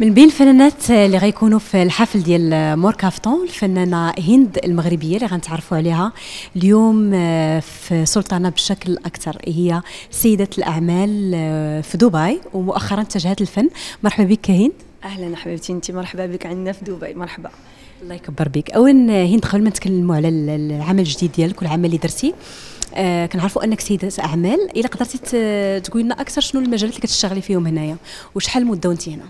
من بين الفنانات اللي غيكونوا في الحفل ديال مور كافتون الفنانة هند المغربية اللي غنتعرفوا عليها اليوم آه، في سلطانة بشكل أكثر هي سيدة الأعمال آه، في دبي ومؤخرا اتجهت للفن. مرحبا بك هند. أهلا حبيبتي انت مرحبا بك عندنا في دبي مرحبا. الله يكبر بك. اولا هند قبل ما نتكلموا على العمل الجديد ديالك والعمل اللي درتي آه كنعرفوا أنك سيدة أعمال. إلا قدرتي تقولي لنا أكثر شنو المجالات اللي كتشتغلي فيهم هنايا؟ وشحال المده وانت هنا؟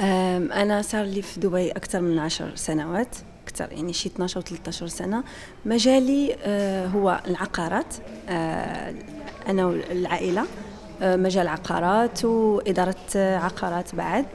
أنا صار لي في دبي أكثر من عشر سنوات أكثر يعني شي 12 و 13 سنة. مجالي آه هو العقارات آه أنا والعائلة. آه مجال عقارات وإدارة عقارات بعد.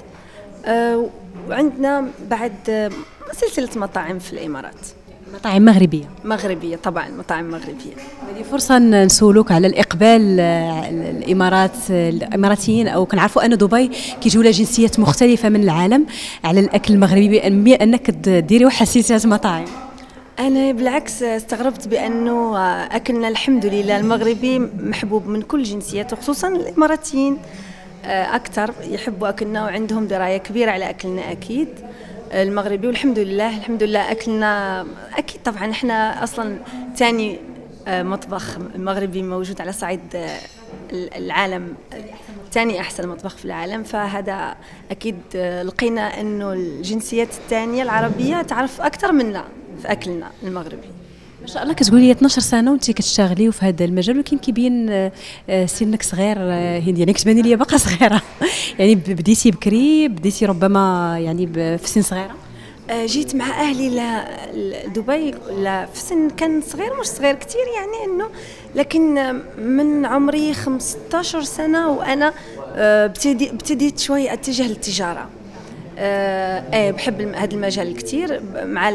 وعندنا بعد سلسلة مطاعم في الإمارات. مطاعم مغربية. مغربية طبعا مطاعم مغربية. هذه فرصة نسولوك على الإقبال الإمارات الإماراتيين أو كنعرفوا أن دبي كيجيو لها جنسيات مختلفة من العالم على الأكل المغربي بأنك ديري واحد سلسلة مطاعم. أنا بالعكس استغربت بأنه أكلنا الحمد لله المغربي محبوب من كل الجنسيات وخصوصا الإماراتيين أكثر يحبوا أكلنا وعندهم دراية كبيرة على أكلنا أكيد. المغربي والحمد لله الحمد لله أكلنا أكيد طبعا إحنا أصلا ثاني آه، مطبخ مغربي موجود على صعيد آه، العالم. ثاني أحسن مطبخ في العالم. فهذا أكيد آه، لقينا إنه الجنسيات الثانية العربية تعرف أكثر منا في أكلنا المغربي. ما شاء الله كتقولي 12 سنة وانت كتشتغلي في هذا المجال ولكن كيبين آه، آه، سنك صغير آه، هندي. يعني كتباني لي باقا صغيرة. يعني بديتي بكري بديتي ربما يعني في سن صغيرة؟ جيت مع أهلي لدبي في سن كان صغير مش صغير كثير يعني إنه لكن من عمري 15 سنة وأنا ابتديت شوي أتجه للتجارة. إيه بحب هذا المجال كثير مع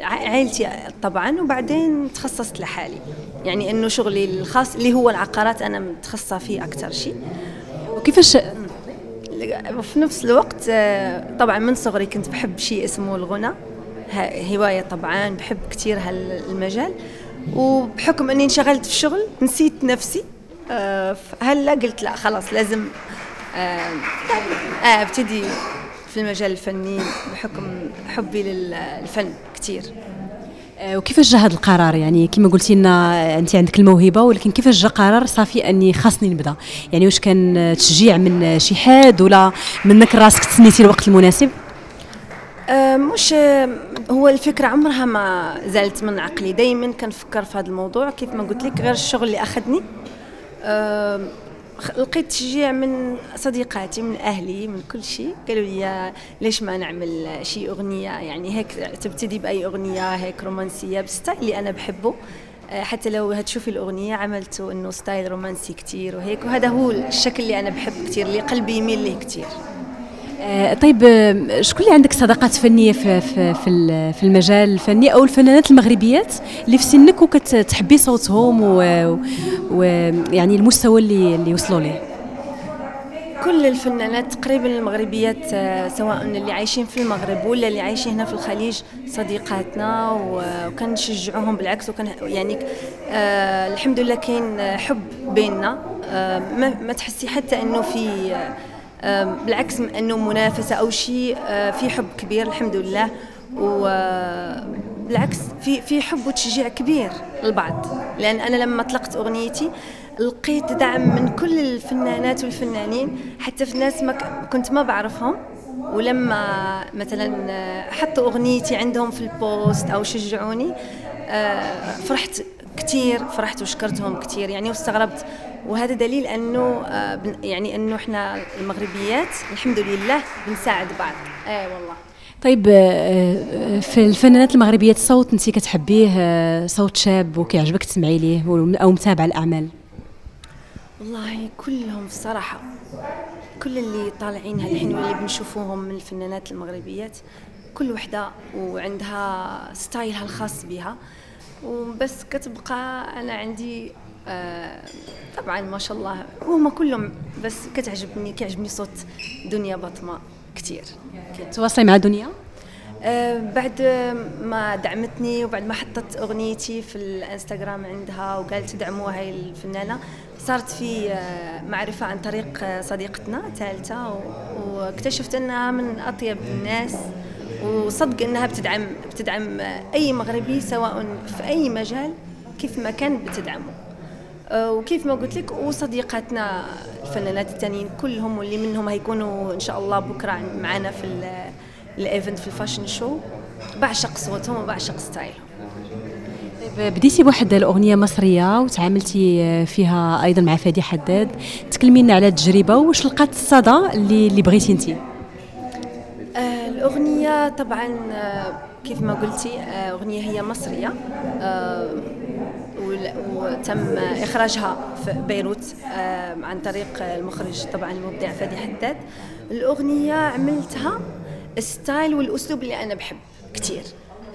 عائلتي طبعا وبعدين تخصصت لحالي. يعني إنه شغلي الخاص اللي هو العقارات أنا متخصصة فيه أكثر شيء. وكيفاش؟ في نفس الوقت آه، طبعا من صغري كنت بحب شيء اسمه الغنى. هواية طبعا بحب كثير هالمجال. وبحكم إني انشغلت في شغل نسيت نفسي. آه، هلأ قلت لا خلاص لازم آه، أبتدي في المجال الفني بحكم حبي للفن كثير آه، وكيفاش جا هذا القرار؟ يعني كما قلتي لنا انت عندك الموهبة ولكن كيفاش جا قرار صافي أني خاصني نبدأ؟ يعني واش كان تشجيع من شي حد ولا منك راسك تسنيتي الوقت المناسب؟ آه، مش هو الفكرة عمرها ما زالت من عقلي. دايما كنفكر في هذا الموضوع. كيف ما قلت لك غير الشغل اللي أخذني. لقيت تشجيع من صديقاتي من أهلي من كل شيء قالوا لي ليش ما نعمل شيء أغنية؟ يعني هيك تبتدي بأي أغنية هيك رومانسية بالستايل اللي أنا بحبه. آه، حتى لو هتشوفي الأغنية عملته إنه ستايل رومانسي كتير وهيك وهذا هو الشكل اللي أنا بحب كتير اللي قلبي يميل ليه كتير. طيب آه، شكون اللي عندك صداقات فنية في في في, المجال الفني أو الفنانات المغربيات اللي في سنك وكتحبي صوتهم ويعني المستوى اللي اللي وصلوا ليه؟ كل الفنانات تقريبا المغربيات آه، سواء اللي عايشين في المغرب ولا اللي عايشين هنا في الخليج صديقاتنا وكنشجعوهم بالعكس وكان يعني آه الحمد لله كاين حب بيننا. آه ما تحسي حتى إنه في بالعكس إنه منافسة أو شيء آه، في حب كبير الحمد لله. وبالعكس في في حب وتشجيع كبير للبعض. لأن أنا لما اطلقت أغنيتي لقيت دعم من كل الفنانات والفنانين. حتى في ناس ما كنت ما بعرفهم. ولما مثلا حطوا أغنيتي عندهم في البوست أو شجعوني آه، فرحت كثير فرحت وشكرتهم كثير يعني واستغربت وهذا دليل أنه آه، يعني أنه إحنا المغربيات الحمد لله بنساعد بعض. اي والله. طيب آه، في الفنانات المغربيات صوت أنت كتحبيه آه، صوت شاب وكيعجبك تسمعي ليه أو متابعه الأعمال؟ والله كلهم الصراحه كل اللي طالعين هالحين واللي بنشوفوهم من الفنانات المغربيات كل وحدة وعندها ستايلها الخاص بها. وبس كتبقى أنا عندي آه طبعا ما شاء الله. هما كلهم بس كتعجبني كيعجبني صوت دنيا بطمه كثير تواصلي مع دنيا؟ آه، بعد ما دعمتني وبعد ما حطت أغنيتي في الإنستغرام عندها وقالت تدعموا هاي الفنانة صارت في آه، معرفة عن طريق آه، صديقتنا ثالثة واكتشفت إنها من أطيب الناس وصدق إنها بتدعم بتدعم أي مغربي سواء في أي مجال كيف ما كان بتدعمه. وكيف ما قلت لك وصديقاتنا الفنانات التانيين كلهم واللي منهم هيكونوا إن شاء الله بكرة معنا في ال event في ال fashion show بعشق صوتهم وبعشق style هم. طيب بديتي بواحد الأغنية مصرية وتعاملتي فيها أيضا مع فادي حداد. تكلمينا على التجربة واش لقات الصدى اللي اللي بغيتي انت آه الأغنية طبعا آه كيف ما قلتي أغنية هي مصرية. آه وتم إخراجها في بيروت آه عن طريق المخرج طبعا المبدع فادي حداد. الأغنية عملتها الستايل والأسلوب اللي أنا بحب كثير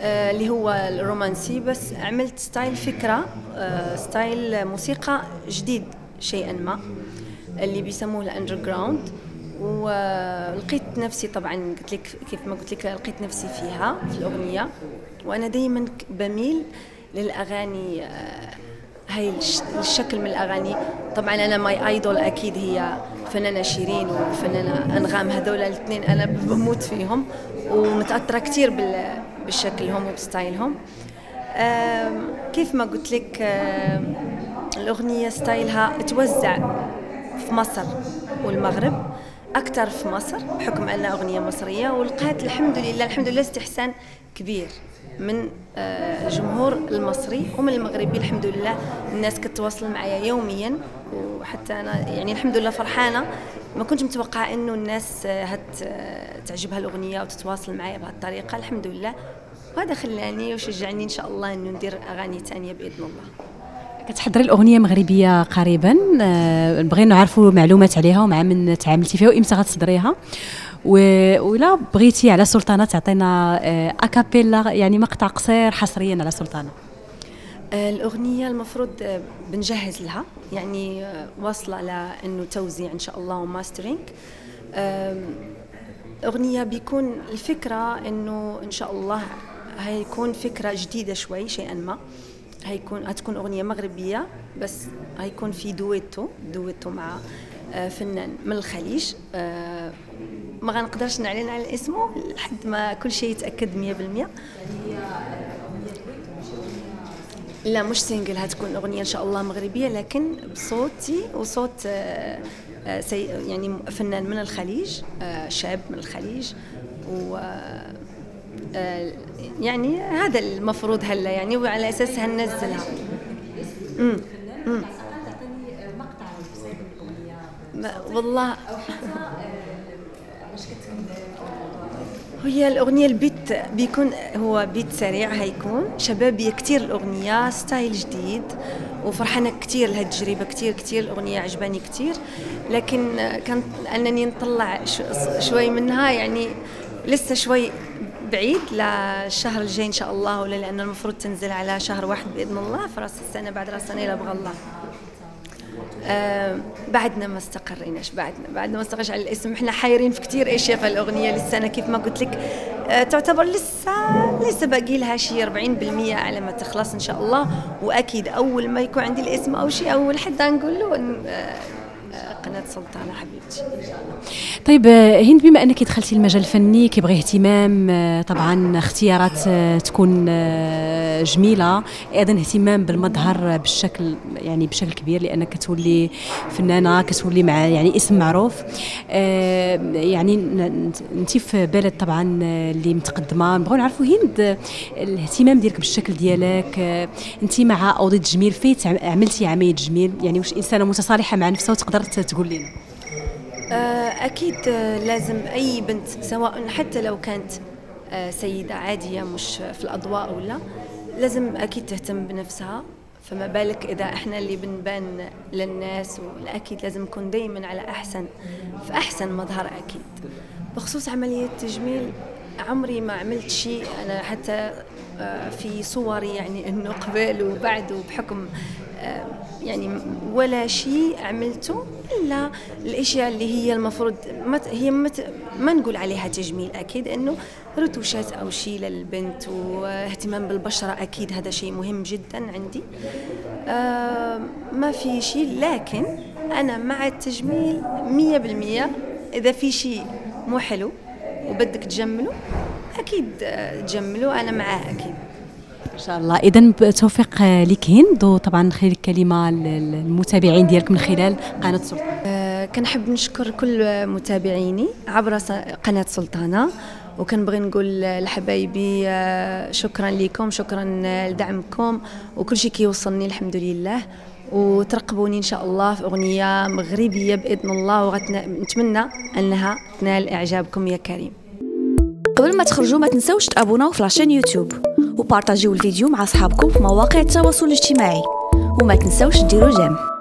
آه اللي هو الرومانسي بس عملت style فكرة آه style موسيقى جديد شيئا ما اللي بيسموه ال underground ولقيت نفسي طبعا قلت لك كيف ما قلت لك لقيت نفسي فيها في الأغنية. وأنا دائما بميل للأغاني آه هاي الشكل من الأغاني. طبعا أنا my idol أكيد هي فنانة شيرين وفنانة أنغام. هذول الاثنين أنا بموت فيهم ومتأثرة كثير بشكلهم وبستايلهم. كيف ما قلت لك الأغنية ستايلها توزع في مصر والمغرب أكثر في مصر بحكم أنها أغنية مصرية ولقيت الحمد لله الحمد لله استحسان كبير. من آه، الجمهور المصري ومن المغربي الحمد لله الناس كتواصل معايا يوميا وحتى أنا يعني الحمد لله فرحانة. ما كنت متوقعة إنه الناس آه، هت آه، تعجبها الاغنيه وتتواصل معايا بهالطريقة الحمد لله وهذا خلاني وشجعني إن شاء الله إنه ندير أغاني ثانية بإذن الله. كتحضري الأغنية مغربية قريبا. بغينا نعرفوا معلومات عليها ومع من تعاملتي فيها وإمتى غتصدريها. ولا بغيتي على سلطانة تعطينا أكابيلا يعني مقطع قصير حصريا على سلطانة. الأغنية المفروض بنجهز لها. يعني واصلة لأنه توزيع إن شاء الله و mastering. أغنية بيكون الفكرة إنه إن شاء الله هيكون فكرة جديدة شوي شيئا ما. هيكون هتكون أغنية مغربية بس هيكون في duetto duetto مع فنان من الخليج. ما غنقدرش نعلن على اسمه لحد ما كل شيء يتأكد 100% لا مش single هتكون أغنية إن شاء الله مغربية لكن بصوتي وصوت آه، آه، يعني فنان من الخليج آه، شاب من الخليج و يعني هذا المفروض هلا يعني وعلى أساس هننزلها امم امم والله. هي الأغنية ال beat بيكون هو beat سريع هيكون. شبابية كتير الأغنية style جديد. وفرحانة كتير لهالتجربة كتير كتير الأغنية عجباني كتير. لكن كان أنني نطلع شوي منها يعني لسه شوي بعيد للشهر الجاي إن شاء الله ولا لأنه المفروض تنزل على شهر واحد بإذن الله في راس السنة بعد راس السنة إلى بغى الله. آه بعدنا ما استقريناش بعدنا بعدنا ما استقرش على الاسم. إحنا حايرين في كثير أشياء في الأغنية أنا كيف ما قلت لك. آه تعتبر لسه لسه باقي لها شيء 40% على ما تخلص إن شاء الله. وأكيد أول ما يكون عندي الاسم أو شيء أول حد نقول له قناة سلطانه حبيبتي. طيب هند بما أنك دخلتي المجال الفني كيبغي اهتمام طبعا اختيارات تكون جميلة أيضا اهتمام بالمظهر بالشكل يعني بشكل كبير لأنك كتولي فنانة كتولي مع يعني اسم معروف. يعني أنت في بلد طبعا اللي متقدمة. نبغيو نعرفوا هند الاهتمام ديالك بالشكل ديالك أنت مع اوضه جميل فين عملتي عمليه جميل. يعني واش إنسانة متصالحة مع نفسها وتقدر تقول لنا؟ آه، أكيد آه، لازم أي بنت سواء حتى لو كانت آه، سيدة عادية مش في الأضواء ولا لازم أكيد تهتم بنفسها. فما بالك إذا إحنا اللي بنبان للناس والأكيد لازم نكون دايما على أحسن في أحسن مظهر أكيد. بخصوص عملية تجميل عمري ما عملت شيء أنا حتى في صوري يعني إنه قبل وبعد وبحكم يعني ولا شيء عملته إلا الأشياء اللي هي المفروض ما هي ما نقول عليها تجميل أكيد إنه رتوشات أو شيء للبنت واهتمام بالبشرة أكيد هذا شيء مهم جدا عندي. آه ما في شيء لكن أنا مع التجميل مية بالمية إذا في شيء مو حلو وبدك تجمله أكيد تجمله أنا معاه أكيد. إن شاء الله. اذا بتوفيق لك هند وطبعا خير كلمه للمتابعين ديالك من خلال قناة سلطان. أه كنحب نشكر كل متابعيني عبر قناة سلطانة وكنبغي نقول لحبايبي آه، شكرا لكم شكرا لدعمكم وكل شيء كيوصلني الحمد لله. وترقبوني إن شاء الله في أغنية مغربية بإذن الله ونتمنى أنها تنال إعجابكم يا كريم. قبل ما تخرجوا ما تنسوش تابوناو في la chaîne YouTube و partager يو الفيديو مع أصحابكم في مواقع التواصل الاجتماعي. وما تنسوش ديروا j'aime.